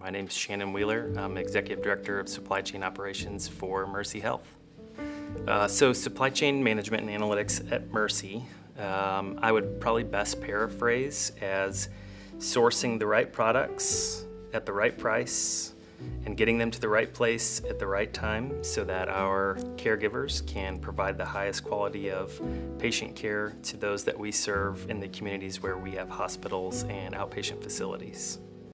My name is Shannon Wheeler. I'm Executive Director of Supply Chain Operations for Mercy Health. Uh, so, supply chain management and analytics at Mercy, um, I would probably best paraphrase as sourcing the right products at the right price and getting them to the right place at the right time so that our caregivers can provide the highest quality of patient care to those that we serve in the communities where we have hospitals and outpatient facilities.